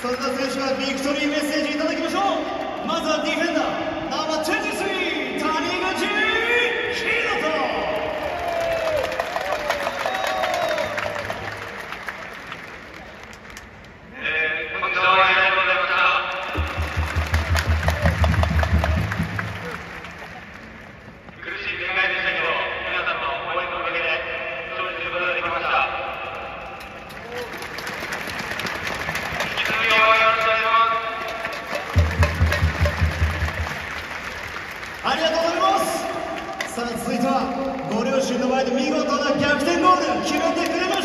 そんな選手かビクトリーメッセージいただきましょう。まずはディフェンダーナンバーチェン群衆の前で見事な逆転ゴール決めてくれました。